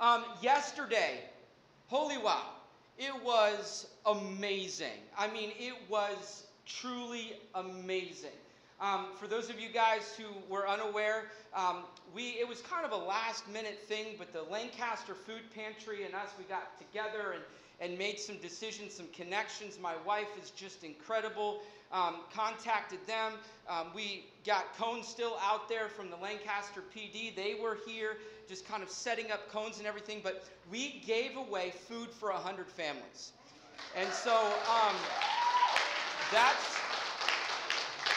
Um, yesterday, holy wow, it was amazing. I mean, it was truly amazing. Um, for those of you guys who were unaware, um, we it was kind of a last minute thing, but the Lancaster Food Pantry and us we got together and and made some decisions, some connections. My wife is just incredible. Um, contacted them. Um, we got cones still out there from the Lancaster PD. They were here, just kind of setting up cones and everything. But we gave away food for 100 families. And so um, that's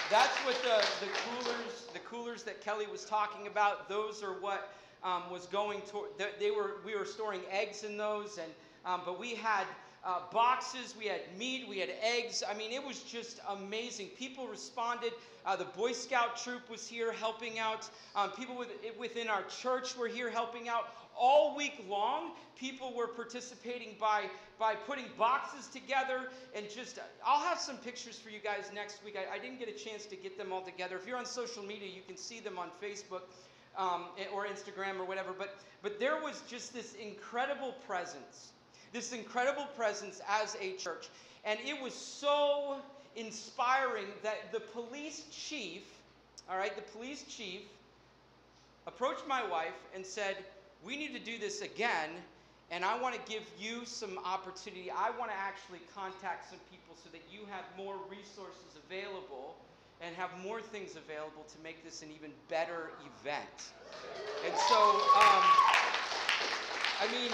that's what the, the coolers the coolers that Kelly was talking about. Those are what um, was going toward. They were we were storing eggs in those, and um, but we had uh, boxes, we had meat, we had eggs. I mean, it was just amazing. People responded. Uh, the Boy Scout troop was here helping out. Um, people with, within our church were here helping out. All week long, people were participating by, by putting boxes together and just, I'll have some pictures for you guys next week. I, I didn't get a chance to get them all together. If you're on social media, you can see them on Facebook. Um, or Instagram or whatever, but, but there was just this incredible presence this incredible presence as a church. And it was so inspiring that the police chief, all right, the police chief approached my wife and said, We need to do this again. And I want to give you some opportunity. I want to actually contact some people so that you have more resources available and have more things available to make this an even better event. And so, um, I mean,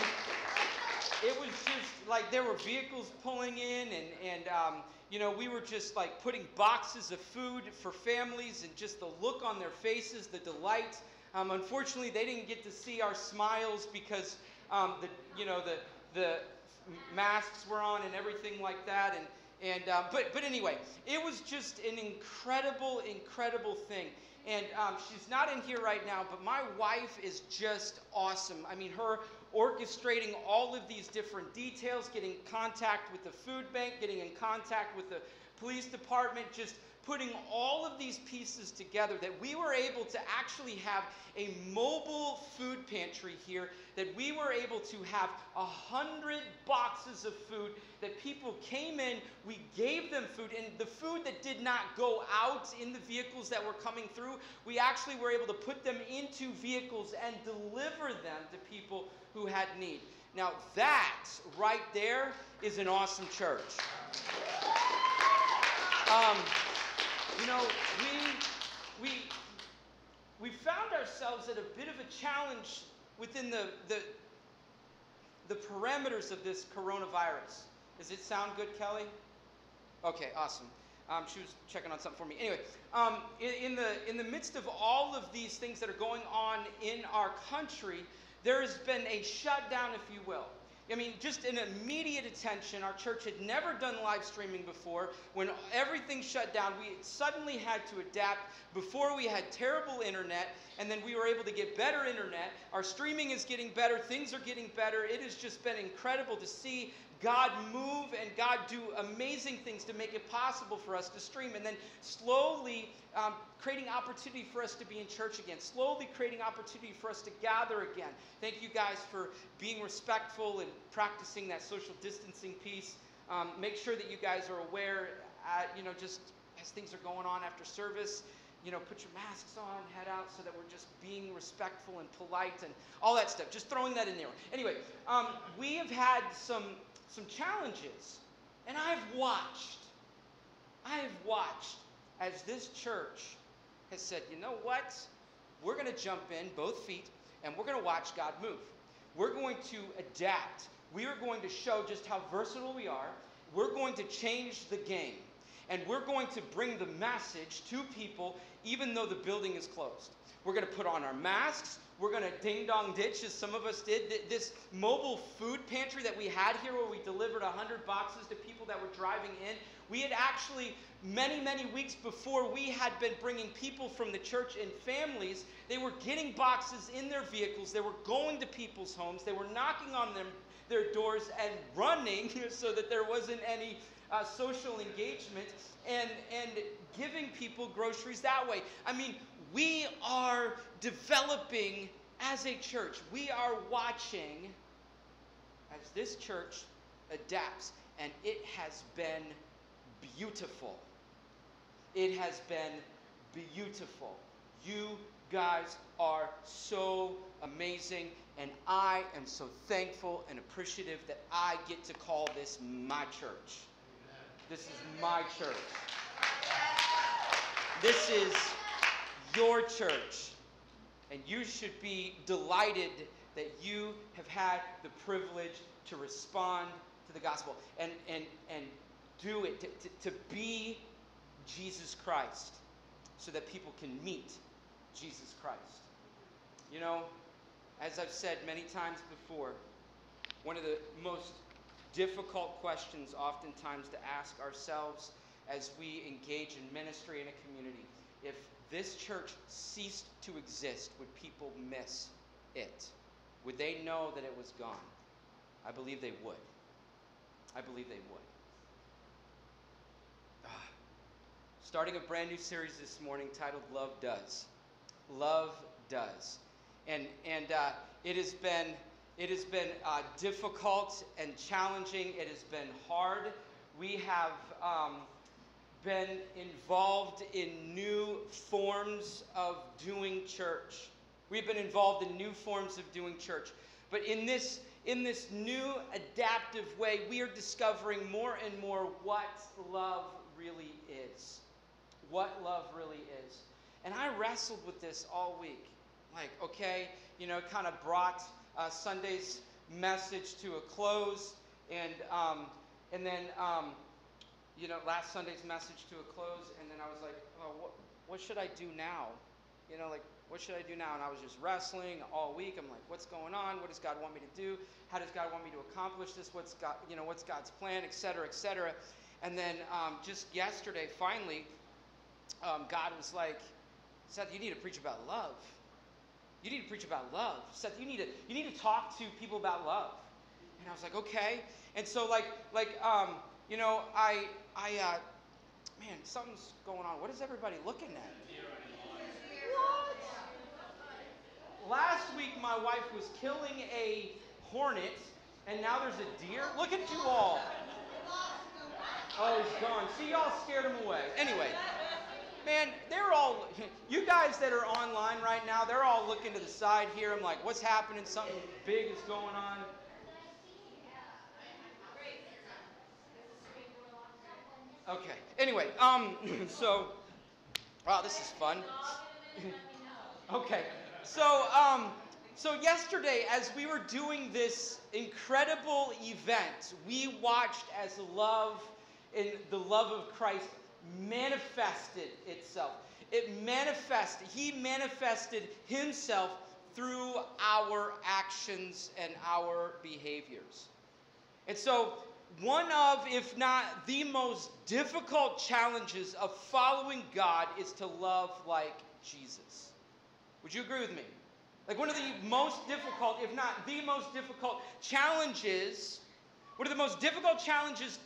it was just like there were vehicles pulling in and, and um, you know we were just like putting boxes of food for families and just the look on their faces the delight. Um, unfortunately they didn't get to see our smiles because um, the you know the the masks were on and everything like that. And and uh, but but anyway it was just an incredible incredible thing. And um, she's not in here right now, but my wife is just awesome. I mean, her orchestrating all of these different details, getting in contact with the food bank, getting in contact with the police department, just putting all of these pieces together that we were able to actually have a mobile food pantry here that we were able to have a hundred boxes of food that people came in we gave them food and the food that did not go out in the vehicles that were coming through we actually were able to put them into vehicles and deliver them to people who had need. Now that right there is an awesome church. Um, you know, we, we, we found ourselves at a bit of a challenge within the, the, the parameters of this coronavirus. Does it sound good, Kelly? Okay, awesome. Um, she was checking on something for me. Anyway, um, in, in, the, in the midst of all of these things that are going on in our country, there has been a shutdown, if you will. I mean, just an immediate attention. Our church had never done live streaming before. When everything shut down, we suddenly had to adapt. Before we had terrible internet, and then we were able to get better internet. Our streaming is getting better. Things are getting better. It has just been incredible to see God move and God do amazing things to make it possible for us to stream. And then slowly um, creating opportunity for us to be in church again, slowly creating opportunity for us to gather again. Thank you guys for being respectful and practicing that social distancing piece. Um, make sure that you guys are aware, uh, you know, just as things are going on after service you know, put your masks on, head out, so that we're just being respectful and polite and all that stuff. Just throwing that in there. Anyway, um, we have had some some challenges, and I've watched. I have watched as this church has said, you know what? We're going to jump in both feet, and we're going to watch God move. We're going to adapt. We are going to show just how versatile we are. We're going to change the game and we're going to bring the message to people even though the building is closed. We're going to put on our masks. We're going to ding dong ditch, as some of us did. This mobile food pantry that we had here, where we delivered 100 boxes to people that were driving in, we had actually, many, many weeks before, we had been bringing people from the church and families. They were getting boxes in their vehicles. They were going to people's homes. They were knocking on them, their doors and running so that there wasn't any uh, social engagement and, and giving people groceries that way. I mean, we are developing as a church, we are watching as this church adapts, and it has been beautiful. It has been beautiful. You guys are so amazing, and I am so thankful and appreciative that I get to call this my church. This is my church. This is your church. And you should be delighted that you have had the privilege to respond to the gospel and, and, and do it, to, to, to be Jesus Christ so that people can meet Jesus Christ. You know, as I've said many times before, one of the most difficult questions oftentimes to ask ourselves as we engage in ministry in a community if this church ceased to exist, would people miss it? Would they know that it was gone? I believe they would. I believe they would. Ah. Starting a brand new series this morning titled Love Does. Love Does. And, and uh, it has been, it has been uh, difficult and challenging. It has been hard. We have um, been involved in new forms of doing church. We've been involved in new forms of doing church. But in this, in this new adaptive way, we are discovering more and more what love really is. What love really is. And I wrestled with this all week. Like, okay, you know, kind of brought uh, Sunday's message to a close. And, um, and then, um, you know, last Sunday's message to a close. And then I was like, oh, what, what should I do now? You know, like, what should I do now? And I was just wrestling all week. I'm like, what's going on? What does God want me to do? How does God want me to accomplish this? What's God, you know, what's God's plan, et cetera, et cetera. And then um, just yesterday, finally, um, God was like, Seth, you need to preach about love. You need to preach about love. Seth, you need to you need to talk to people about love. And I was like, okay. And so like like um, you know, I I uh, man, something's going on. What is everybody looking at? What? Last week my wife was killing a hornet, and now there's a deer. Look at you all. Oh, he's gone. See, y'all scared him away. Anyway man, they're all, you guys that are online right now, they're all looking to the side here. I'm like, what's happening? Something big is going on. Okay. Anyway, um, so, wow, this is fun. okay. So, um, so yesterday, as we were doing this incredible event, we watched as love in the love of Christ manifested itself. It manifested, he manifested himself through our actions and our behaviors. And so, one of, if not the most difficult challenges of following God is to love like Jesus. Would you agree with me? Like, one of the most difficult, if not the most difficult challenges, one of the most difficult challenges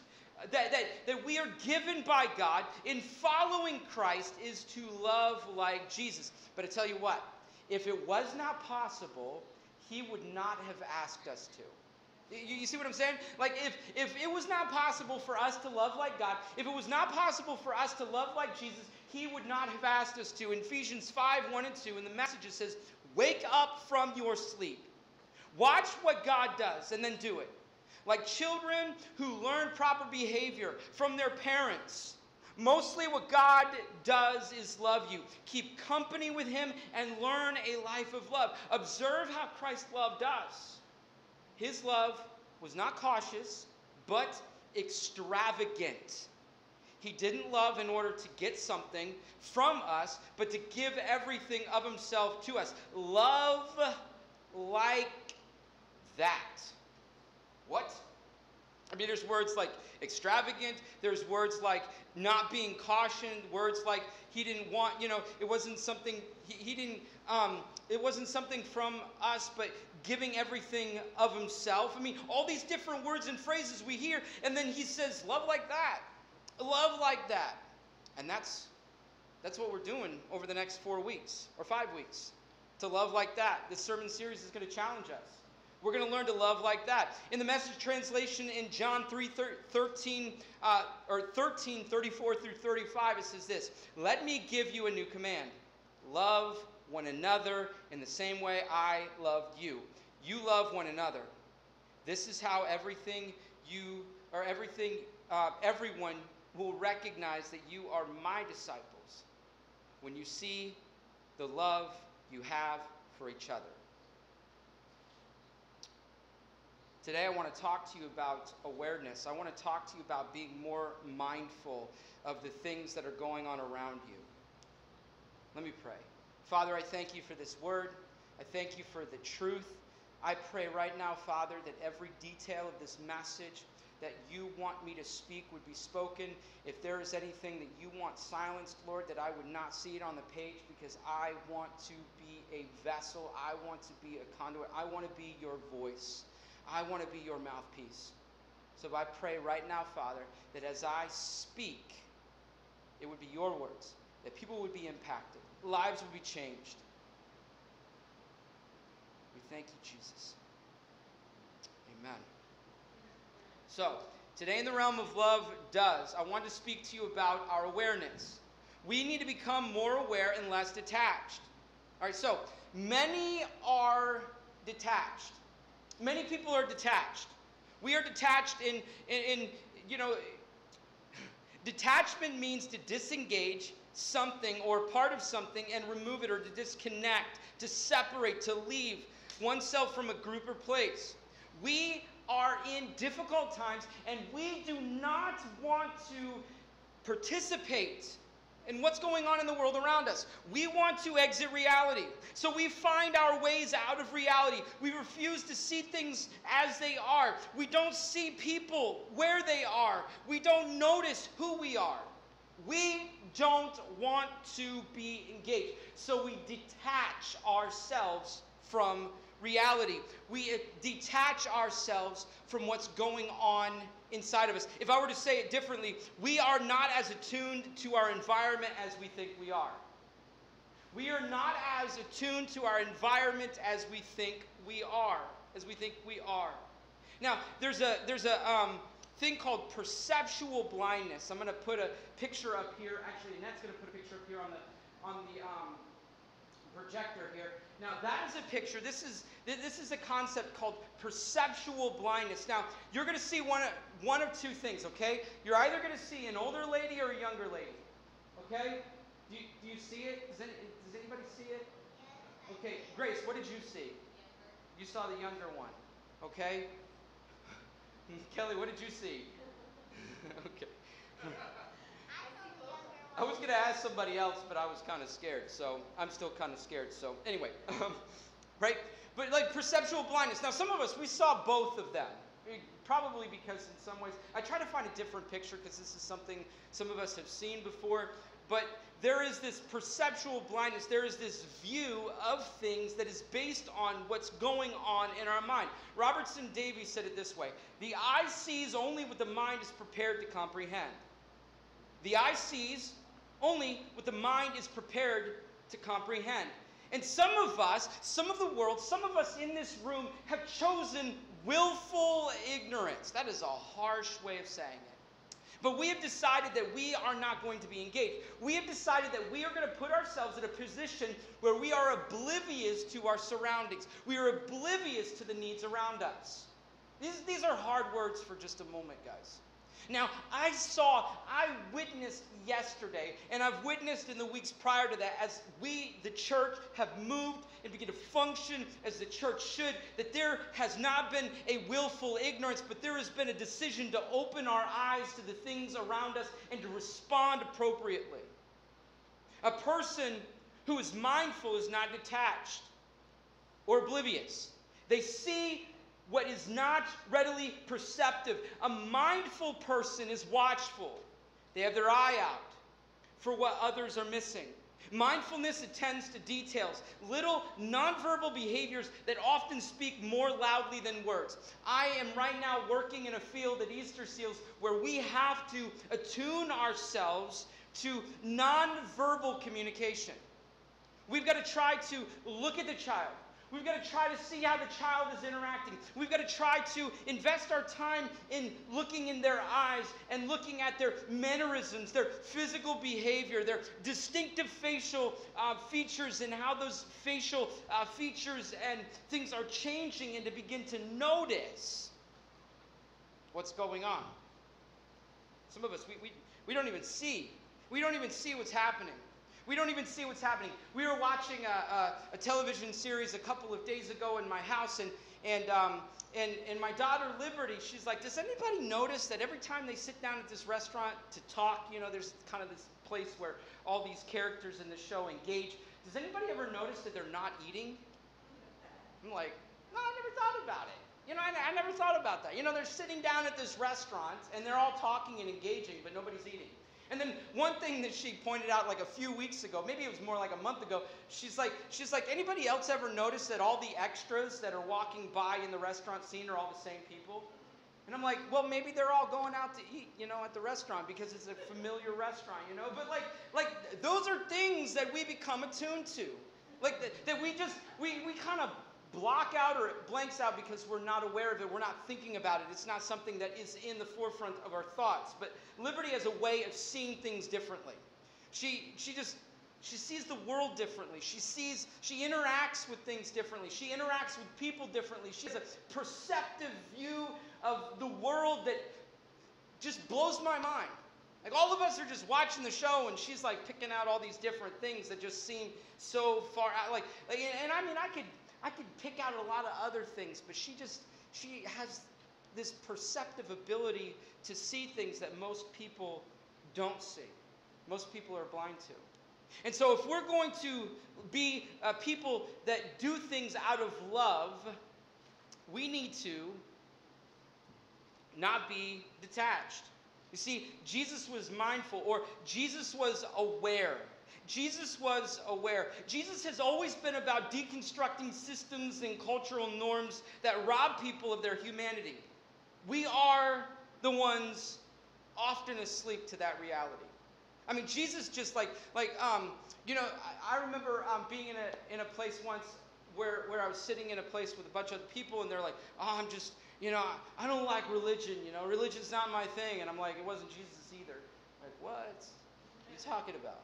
that, that, that we are given by God in following Christ is to love like Jesus. But I tell you what, if it was not possible, he would not have asked us to. You, see what I'm saying? Like, if, if it was not possible for us to love like God, if it was not possible for us to love like Jesus, He would not have asked us to. In Ephesians 5 1 and 2, in the message, it says, Wake up from your sleep. Watch what God does and then do it like children who learn proper behavior from their parents. Mostly, what God does is love you. Keep company with Him and learn a life of love. Observe how Christ loved us. His love was not cautious, but extravagant. He didn't love in order to get something from us, but to give everything of Himself to us. Love like that. What? I mean, there's words like extravagant, there's words like not being cautioned, words like he didn't want, you know, it wasn't something, he, he didn't, um, it wasn't something from us, but giving everything of himself. I mean, all these different words and phrases we hear, and then he says, love like that, love like that. And that's, that's what we're doing over the next four weeks or five weeks. to love like that. This sermon series is going to challenge us. We're going to learn to love like that. In the message translation in John 3 13, uh, or 13 34 through 35, it says this Let me give you a new command love one another in the same way I loved you. You love one another. This is how everything you, or everything, uh, everyone will recognize that you are my disciples when you see the love you have for each other. Today, I want to talk to you about awareness. I want to talk to you about being more mindful of the things that are going on around you. Let me pray. Father, I thank you for this word. I thank you for the truth. I pray right now, Father, that every detail of this message that you want me to speak would be spoken. If there is anything that you want silenced, Lord, that I would not see it on the page because I want to be a vessel. I want to be a conduit. I want to be your voice. I want to be your mouthpiece. So I pray right now, Father, that as I speak, it would be your words, that people would be impacted, lives would be changed. We thank you, Jesus. Amen. So, today in the realm of love does, I want to speak to you about our awareness. We need to become more aware and less detached. All right, so many are detached. Many people are detached. We are detached in, in, in you know, detachment means to disengage something or part of something and remove it or to disconnect, to separate, to leave oneself from a group or place. We are in difficult times and we do not want to participate and what's going on in the world around us. We want to exit reality. So we find our ways out of reality. We refuse to see things as they are. We don't see people where they are. We don't notice who we are. We don't want to be engaged. So we detach ourselves from reality. We uh, detach ourselves from what's going on inside of us. If I were to say it differently, we are not as attuned to our environment as we think we are. We are not as attuned to our environment as we think we are. As we think we are. Now, there's a there's a um, thing called perceptual blindness. I'm going to put a picture up here. Actually, Annette's going to put a picture up here on the on the um, projector here. Now that is a picture. This is this is a concept called perceptual blindness. Now you're going to see one of, one of two things. Okay, you're either going to see an older lady or a younger lady. Okay, do you, do you see it? Does, any, does anybody see it? Okay, Grace, what did you see? You saw the younger one. Okay. Kelly, what did you see? okay. I was going to ask somebody else, but I was kind of scared. So I'm still kind of scared. So anyway, um, right? But like perceptual blindness. Now, some of us, we saw both of them. Probably because in some ways, I try to find a different picture because this is something some of us have seen before. But there is this perceptual blindness. There is this view of things that is based on what's going on in our mind. Robertson Davies said it this way The eye sees only what the mind is prepared to comprehend. The eye sees only what the mind is prepared to comprehend. And some of us, some of the world, some of us in this room have chosen willful ignorance. That is a harsh way of saying it. But we have decided that we are not going to be engaged. We have decided that we are going to put ourselves in a position where we are oblivious to our surroundings. We are oblivious to the needs around us. These, these are hard words for just a moment, guys. Now, I saw, I witnessed yesterday, and I've witnessed in the weeks prior to that, as we, the church, have moved and begin to function as the church should, that there has not been a willful ignorance, but there has been a decision to open our eyes to the things around us and to respond appropriately. A person who is mindful is not detached or oblivious. They see what is not readily perceptive. A mindful person is watchful, they have their eye out for what others are missing. Mindfulness attends to details, little nonverbal behaviors that often speak more loudly than words. I am right now working in a field at Easter Seals where we have to attune ourselves to nonverbal communication. We've got to try to look at the child. We've got to try to see how the child is interacting. We've got to try to invest our time in looking in their eyes and looking at their mannerisms, their physical behavior, their distinctive facial uh, features, and how those facial uh, features and things are changing, and to begin to notice what's going on. Some of us, we, we, we don't even see. We don't even see what's happening. We don't even see what's happening. We were watching a, a, a television series a couple of days ago in my house, and, and, um, and, and my daughter Liberty, she's like, Does anybody notice that every time they sit down at this restaurant to talk, you know, there's kind of this place where all these characters in the show engage. Does anybody ever notice that they're not eating? I'm like, No, I never thought about it. You know, I, I never thought about that. You know, they're sitting down at this restaurant and they're all talking and engaging, but nobody's eating. And then one thing that she pointed out like a few weeks ago, maybe it was more like a month ago, she's like, she's like, anybody else ever notice that all the extras that are walking by in the restaurant scene are all the same people? And I'm like, well, maybe they're all going out to eat, you know, at the restaurant because it's a familiar restaurant, you know. But like, like those are things that we become attuned to, like that, that we just we we kind of block out or it blanks out because we're not aware of it. We're not thinking about it. It's not something that is in the forefront of our thoughts. But Liberty has a way of seeing things differently. She, she just she sees the world differently. She sees, she interacts with things differently. She interacts with people differently. She has a perceptive view of the world that just blows my mind. Like all of us are just watching the show, and she's like picking out all these different things that just seem so far out. Like, like and I mean, I could I could pick out a lot of other things, but she just, she has this perceptive ability to see things that most people don't see. Most people are blind to. And so, if we're going to be uh, people that do things out of love, we need to not be detached. You see, Jesus was mindful, or Jesus was aware Jesus was aware. Jesus has always been about deconstructing systems and cultural norms that rob people of their humanity. We are the ones often asleep to that reality. I mean, Jesus just like, like, um, you know, I, I remember um, being in a, in a place once where, where I was sitting in a place with a bunch of people and they're like, oh, I'm just, you know, I don't like religion, you know, religion's not my thing. And I'm like, it wasn't Jesus either. Like, what? What are you talking about?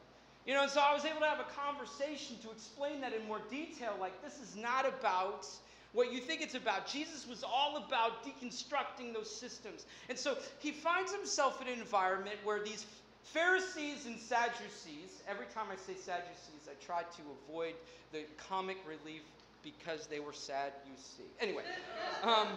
You know, and so I was able to have a conversation to explain that in more detail. Like, this is not about what you think it's about. Jesus was all about deconstructing those systems. And so he finds himself in an environment where these Pharisees and Sadducees, every time I say Sadducees, I try to avoid the comic relief because they were sad, you see. Anyway, um,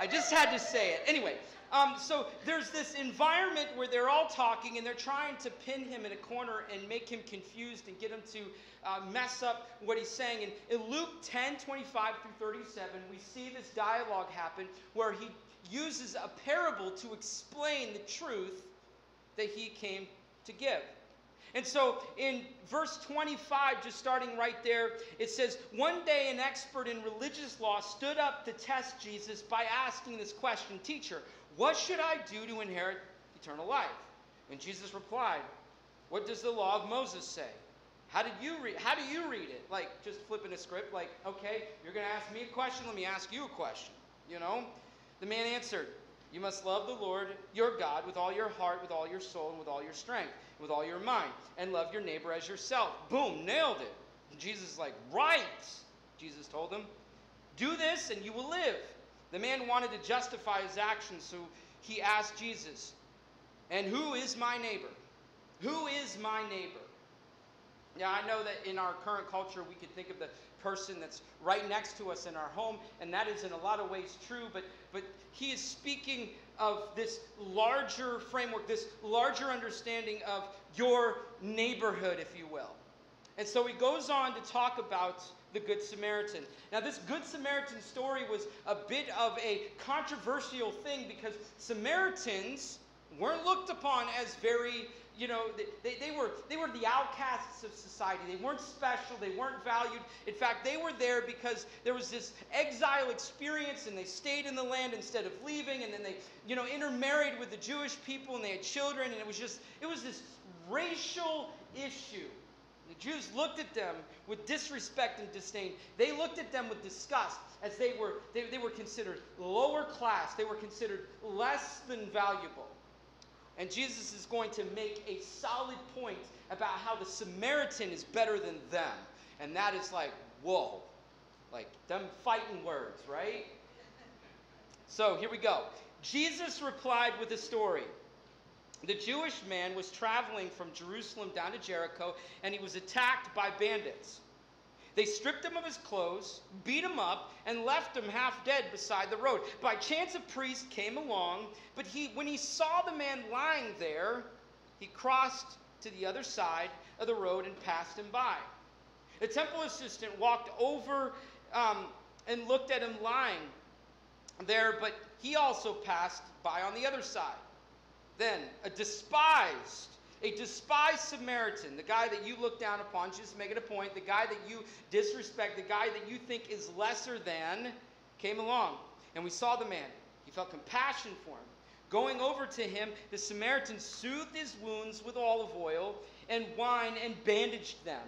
I just had to say it. Anyway, um, so there's this environment where they're all talking and they're trying to pin him in a corner and make him confused and get him to uh, mess up what he's saying. And in Luke 10 25 through 37, we see this dialogue happen where he uses a parable to explain the truth that he came to give. And so in verse 25, just starting right there, it says, One day an expert in religious law stood up to test Jesus by asking this question Teacher, what should I do to inherit eternal life? And Jesus replied, What does the law of Moses say? How did you read how do you read it? Like just flipping a script, like, okay, you're gonna ask me a question, let me ask you a question. You know? The man answered, You must love the Lord your God with all your heart, with all your soul, and with all your strength, with all your mind, and love your neighbor as yourself. Boom, nailed it. And Jesus is like, Right, Jesus told him. Do this and you will live. The man wanted to justify his actions, so he asked Jesus, And who is my neighbor? Who is my neighbor? Now, I know that in our current culture, we could think of the person that's right next to us in our home, and that is in a lot of ways true, but, but he is speaking of this larger framework, this larger understanding of your neighborhood, if you will. And so he goes on to talk about the Good Samaritan. Now, this Good Samaritan story was a bit of a controversial thing because Samaritans weren't looked upon as very, you know, they, they, were, they were the outcasts of society. They weren't special, they weren't valued. In fact, they were there because there was this exile experience and they stayed in the land instead of leaving. And then they, you know, intermarried with the Jewish people and they had children. And it was just, it was this racial issue The Jews looked at them with disrespect and disdain. They looked at them with disgust as they were, they, they were considered lower class. They were considered less than valuable. And Jesus is going to make a solid point about how the Samaritan is better than them. And that is like, whoa. Like them fighting words, right? So here we go. Jesus replied with a story. The Jewish man was traveling from Jerusalem down to Jericho, and he was attacked by bandits. They stripped him of his clothes, beat him up, and left him half dead beside the road. By chance, a priest came along, but he, when he saw the man lying there, he crossed to the other side of the road and passed him by. The temple assistant walked over um, and looked at him lying there, but he also passed by on the other side. Then a despised, a despised Samaritan, the guy that you look down upon, just make it a point, the guy that you disrespect, the guy that you think is lesser than, came along. And we saw the man. He felt compassion for him. Going over to him, the Samaritan soothed his wounds with olive oil and wine and bandaged them.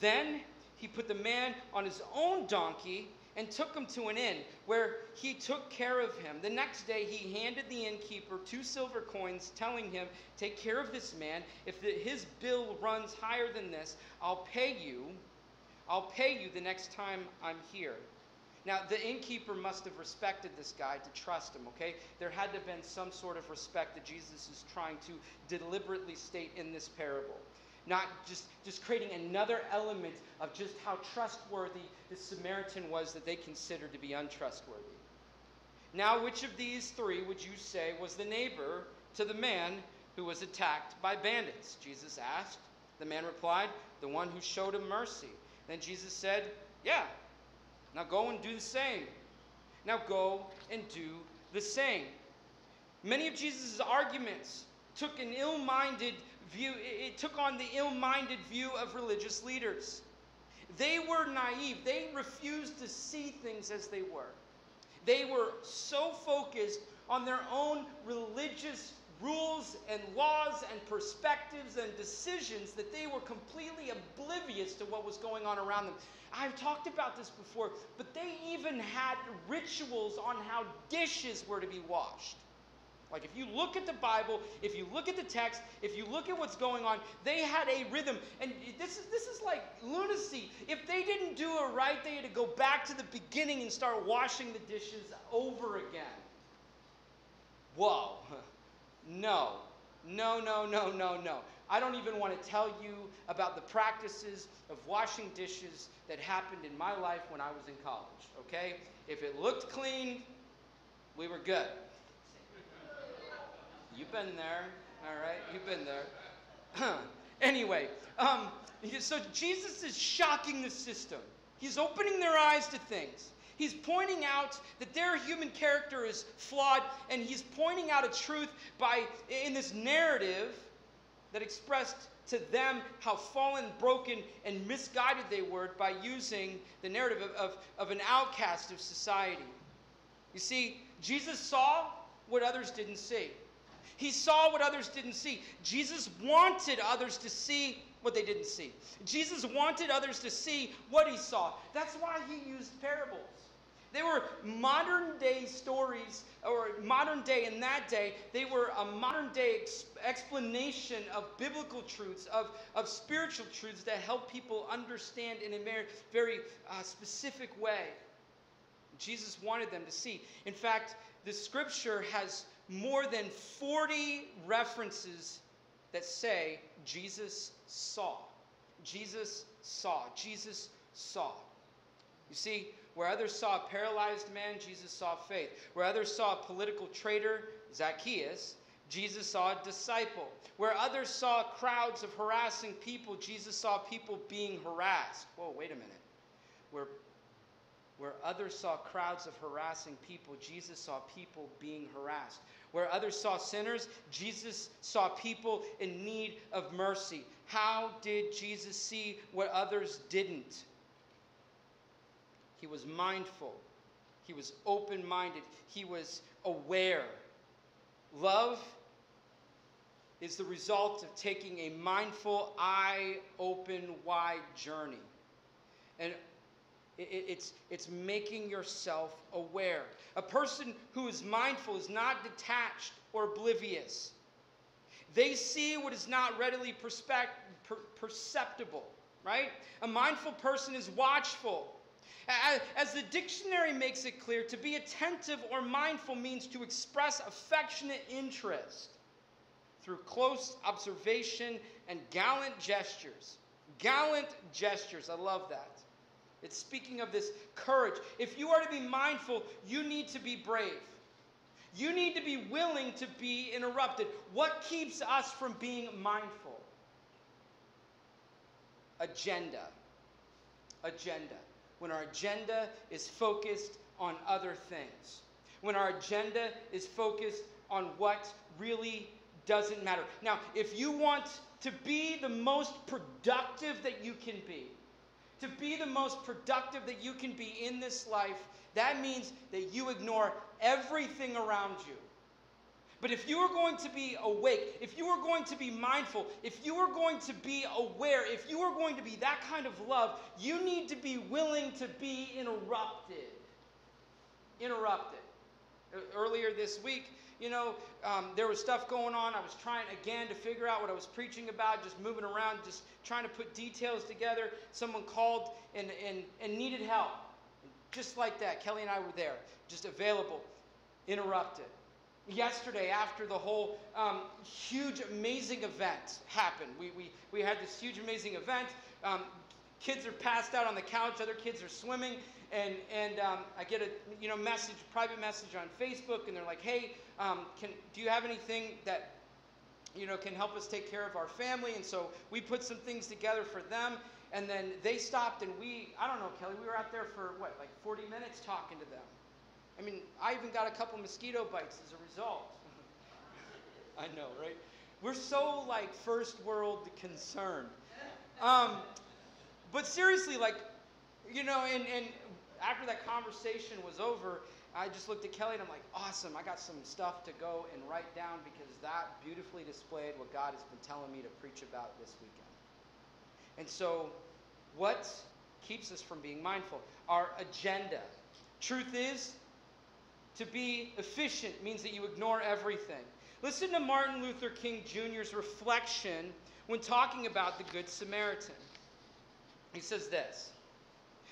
Then he put the man on his own donkey and took him to an inn where he took care of him. The next day he handed the innkeeper two silver coins, telling him, Take care of this man. If the, his bill runs higher than this, I'll pay you. I'll pay you the next time I'm here. Now, the innkeeper must have respected this guy to trust him, okay? There had to have been some sort of respect that Jesus is trying to deliberately state in this parable not just, just creating another element of just how trustworthy the Samaritan was that they considered to be untrustworthy. Now, which of these three would you say was the neighbor to the man who was attacked by bandits? Jesus asked. The man replied, The one who showed him mercy. Then Jesus said, Yeah, now go and do the same. Now go and do the same. Many of Jesus' arguments took an ill minded view, it took on the ill minded view of religious leaders. They were naive, they refused to see things as they were. They were so focused on their own religious rules and laws and perspectives and decisions that they were completely oblivious to what was going on around them. I've talked about this before, but they even had rituals on how dishes were to be washed. Like if you look at the Bible, if you look at the text, if you look at what's going on, they had a rhythm. And this is this is like lunacy. If they didn't do it right, they had to go back to the beginning and start washing the dishes over again. Whoa. No. No, no, no, no, no. I don't even want to tell you about the practices of washing dishes that happened in my life when I was in college, okay? If it looked clean, we were good. You've been there. All right, you've been there. anyway, um, so Jesus is shocking the system. He's opening their eyes to things. He's pointing out that their human character is flawed, and he's pointing out a truth by in this narrative that expressed to them how fallen, broken, and misguided they were by using the narrative of, of, of an outcast of society. You see, Jesus saw what others didn't see. He saw what others didn't see. Jesus wanted others to see what they didn't see. Jesus wanted others to see what he saw. That's why he used parables. They were modern day stories, or modern day in that day, they were a modern day ex- explanation of biblical truths, of, of spiritual truths that help people understand in a very, very uh, specific way. Jesus wanted them to see. In fact, the scripture has more than 40 references that say Jesus saw. Jesus saw. Jesus saw. You see, where others saw a paralyzed man, Jesus saw faith. Where others saw a political traitor, Zacchaeus, Jesus saw a disciple. Where others saw crowds of harassing people, Jesus saw people being harassed. Whoa, wait a minute. Where where others saw crowds of harassing people, Jesus saw people being harassed. Where others saw sinners, Jesus saw people in need of mercy. How did Jesus see what others didn't? He was mindful, he was open minded, he was aware. Love is the result of taking a mindful, eye open, wide journey. And it's, it's making yourself aware. A person who is mindful is not detached or oblivious. They see what is not readily per, perceptible, right? A mindful person is watchful. As the dictionary makes it clear, to be attentive or mindful means to express affectionate interest through close observation and gallant gestures. Gallant gestures, I love that. It's speaking of this courage. If you are to be mindful, you need to be brave. You need to be willing to be interrupted. What keeps us from being mindful? Agenda. Agenda. When our agenda is focused on other things. When our agenda is focused on what really doesn't matter. Now, if you want to be the most productive that you can be, to be the most productive that you can be in this life, that means that you ignore everything around you. But if you are going to be awake, if you are going to be mindful, if you are going to be aware, if you are going to be that kind of love, you need to be willing to be interrupted. Interrupted. Earlier this week, you know, um, there was stuff going on. I was trying again to figure out what I was preaching about, just moving around, just trying to put details together. Someone called and, and, and needed help. Just like that, Kelly and I were there, just available, interrupted. Yesterday, after the whole um, huge, amazing event happened, we, we, we had this huge, amazing event. Um, kids are passed out on the couch, other kids are swimming, and, and um, I get a you know message, private message on Facebook, and they're like, "Hey, um, can do you have anything that you know can help us take care of our family?" And so we put some things together for them, and then they stopped, and we I don't know, Kelly, we were out there for what like 40 minutes talking to them. I mean, I even got a couple mosquito bites as a result. I know, right? We're so like first world concerned. Um, but seriously, like, you know, and, and after that conversation was over, I just looked at Kelly and I'm like, awesome, I got some stuff to go and write down because that beautifully displayed what God has been telling me to preach about this weekend. And so, what keeps us from being mindful? Our agenda. Truth is, to be efficient means that you ignore everything. Listen to Martin Luther King Jr.'s reflection when talking about the Good Samaritan. He says this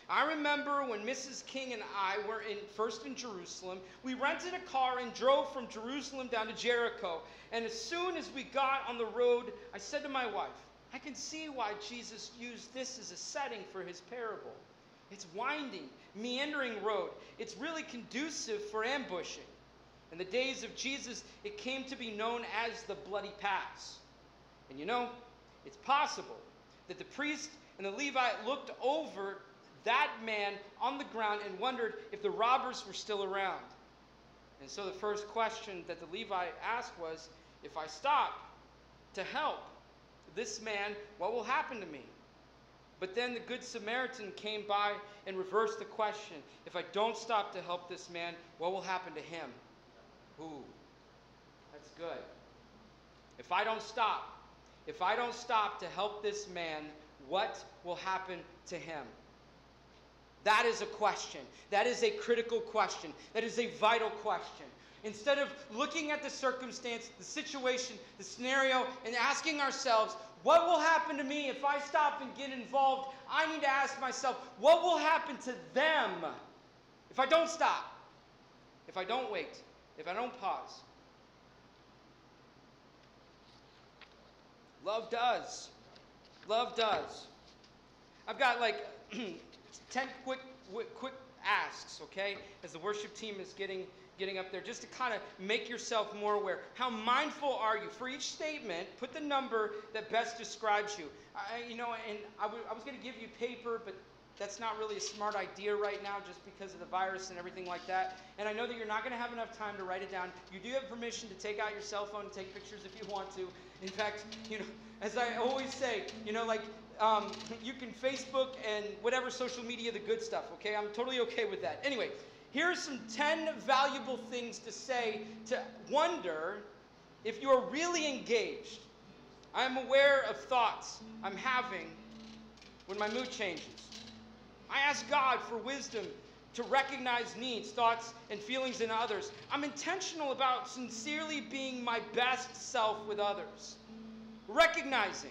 I remember when Mrs. King and I were in, first in Jerusalem, we rented a car and drove from Jerusalem down to Jericho. And as soon as we got on the road, I said to my wife, I can see why Jesus used this as a setting for his parable. It's winding, meandering road. It's really conducive for ambushing. In the days of Jesus, it came to be known as the Bloody Pass. And you know, it's possible that the priest and the Levite looked over that man on the ground and wondered if the robbers were still around. And so the first question that the Levite asked was If I stop to help this man, what will happen to me? But then the Good Samaritan came by and reversed the question If I don't stop to help this man, what will happen to him? Ooh, that's good. If I don't stop, if I don't stop to help this man, what will happen to him? That is a question. That is a critical question. That is a vital question. Instead of looking at the circumstance, the situation, the scenario, and asking ourselves, what will happen to me if I stop and get involved? I need to ask myself, what will happen to them if I don't stop? If I don't wait? If I don't pause? Love does. Love does. I've got like 10 quick, quick asks, okay, as the worship team is getting, getting up there, just to kind of make yourself more aware. How mindful are you? For each statement, put the number that best describes you. I, you know, and I, w- I was going to give you paper, but that's not really a smart idea right now just because of the virus and everything like that. And I know that you're not going to have enough time to write it down. You do have permission to take out your cell phone and take pictures if you want to. In fact, you know, as I always say, you know, like um, you can Facebook and whatever social media, the good stuff, okay? I'm totally okay with that. Anyway, here's some 10 valuable things to say to wonder if you are really engaged, I am aware of thoughts I'm having when my mood changes. I ask God for wisdom to recognize needs, thoughts, and feelings in others. I'm intentional about sincerely being my best self with others, recognizing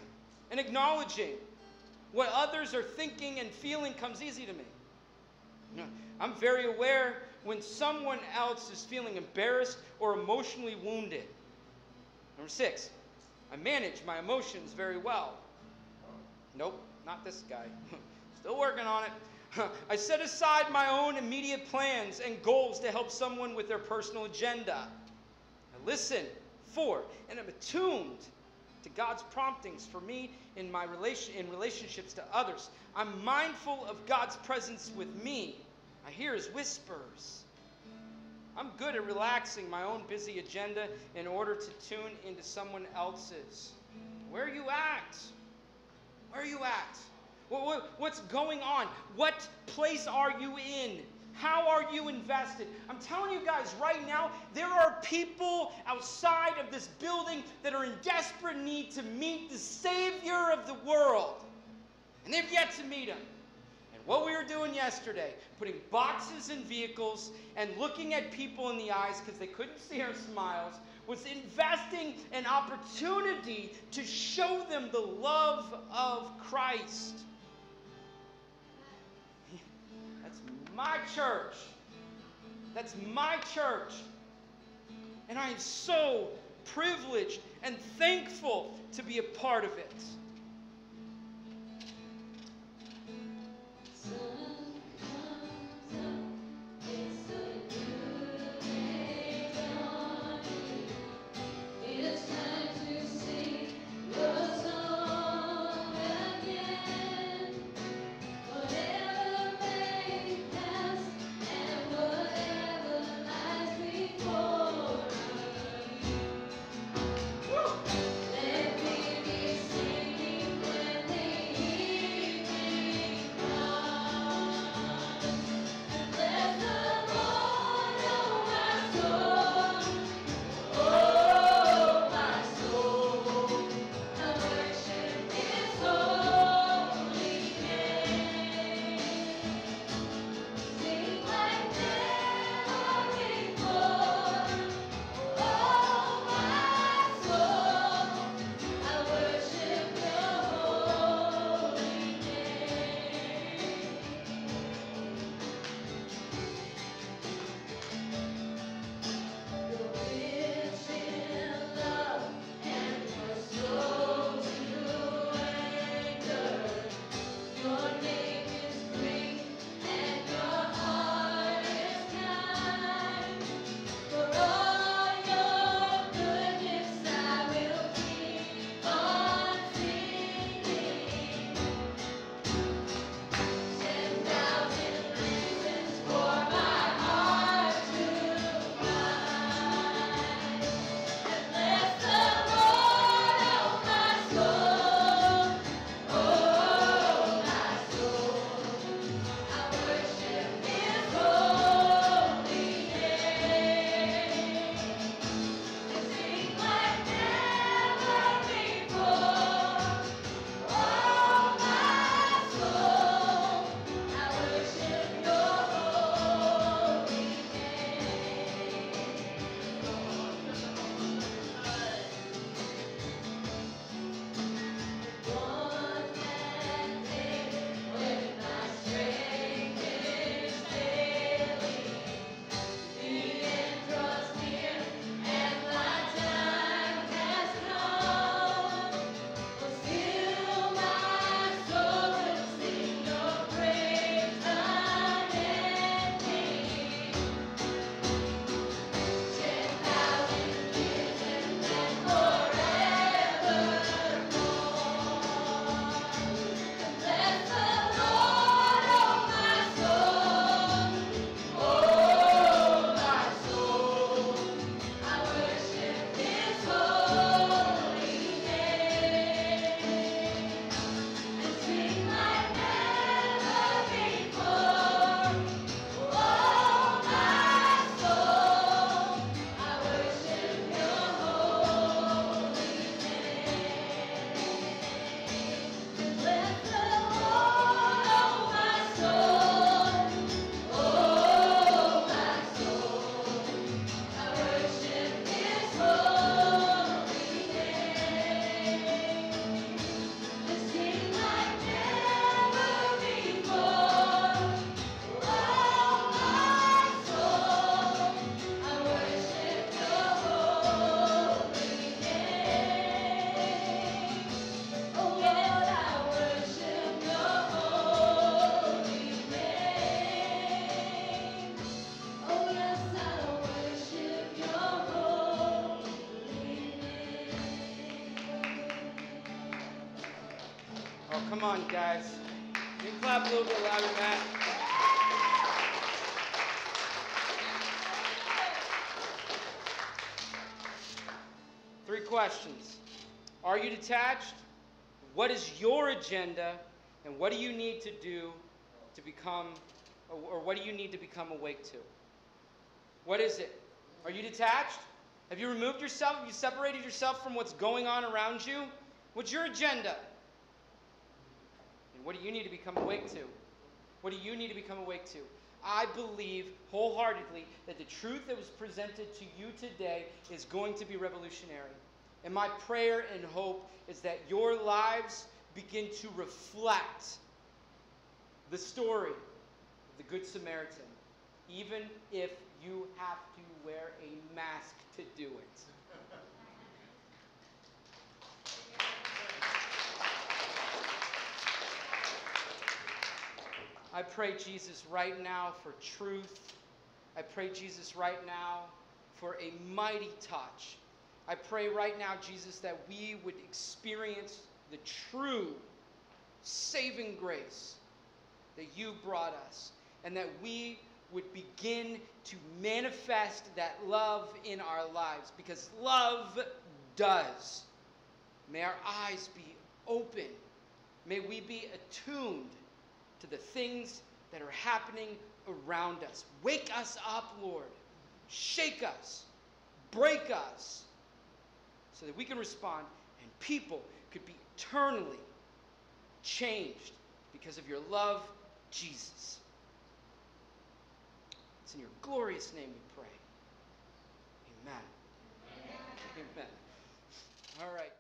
and acknowledging what others are thinking and feeling comes easy to me. I'm very aware when someone else is feeling embarrassed or emotionally wounded. Number six, I manage my emotions very well. Nope, not this guy. Still working on it. I set aside my own immediate plans and goals to help someone with their personal agenda. I listen for and I'm attuned to God's promptings for me in my relation in relationships to others. I'm mindful of God's presence with me. I hear his whispers. I'm good at relaxing my own busy agenda in order to tune into someone else's. Where are you at? Where are you at? What's going on? What place are you in? How are you invested? I'm telling you guys right now, there are people outside of this building that are in desperate need to meet the Savior of the world. And they've yet to meet him. And what we were doing yesterday, putting boxes in vehicles and looking at people in the eyes because they couldn't see our smiles, was investing an opportunity to show them the love of Christ. My church. That's my church. And I am so privileged and thankful to be a part of it. On, guys. You clap a little bit louder. Three questions. Are you detached? What is your agenda? And what do you need to do to become, or what do you need to become awake to? What is it? Are you detached? Have you removed yourself? Have you separated yourself from what's going on around you? What's your agenda? What do you need to become awake to? What do you need to become awake to? I believe wholeheartedly that the truth that was presented to you today is going to be revolutionary. And my prayer and hope is that your lives begin to reflect the story of the Good Samaritan, even if you have to wear a mask to do it. I pray, Jesus, right now for truth. I pray, Jesus, right now for a mighty touch. I pray right now, Jesus, that we would experience the true saving grace that you brought us, and that we would begin to manifest that love in our lives, because love does. May our eyes be open. May we be attuned to the things that are happening around us. Wake us up, Lord. Shake us. Break us. So that we can respond and people could be eternally changed because of your love, Jesus. It's in your glorious name we pray. Amen. Amen. Amen. All right.